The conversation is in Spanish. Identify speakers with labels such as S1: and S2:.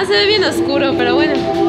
S1: Ah, se ve bien oscuro, pero bueno.